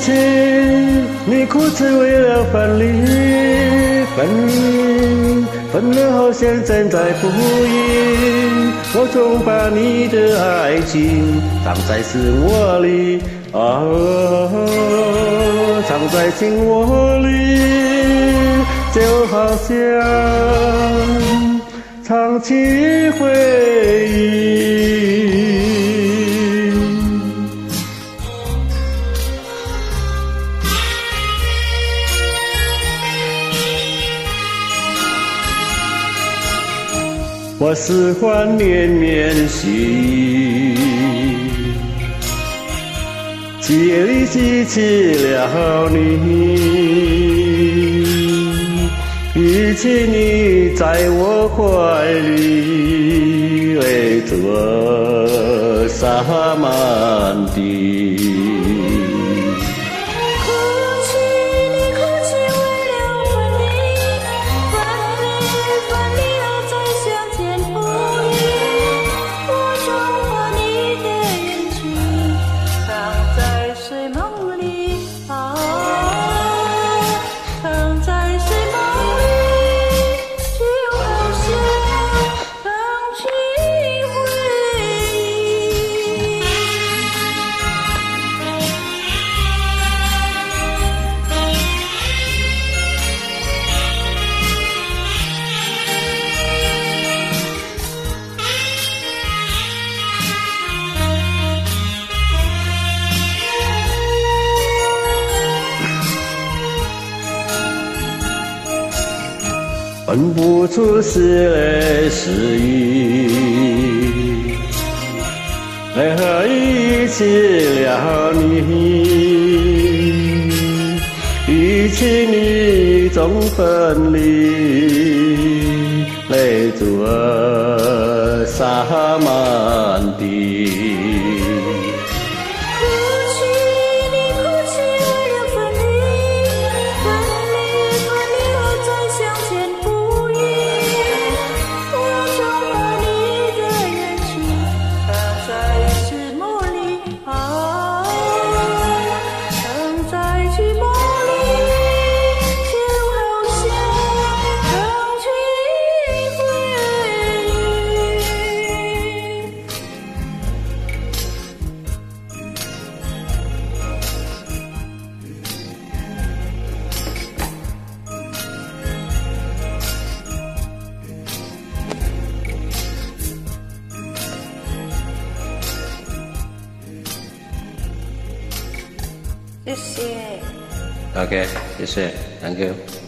前你哭泣为了分离，分离，分了后现在在不应。我总把你的爱情藏在心窝里，啊，藏在心窝里，就好像藏起回忆。我喜欢绵绵细雨，夜里记起了你，忆起你在我怀里，泪珠洒满地。分不出是泪是雨，为何一起了你？一起你总分离，泪珠儿洒满地。You see it. Okay, you see it. Thank you.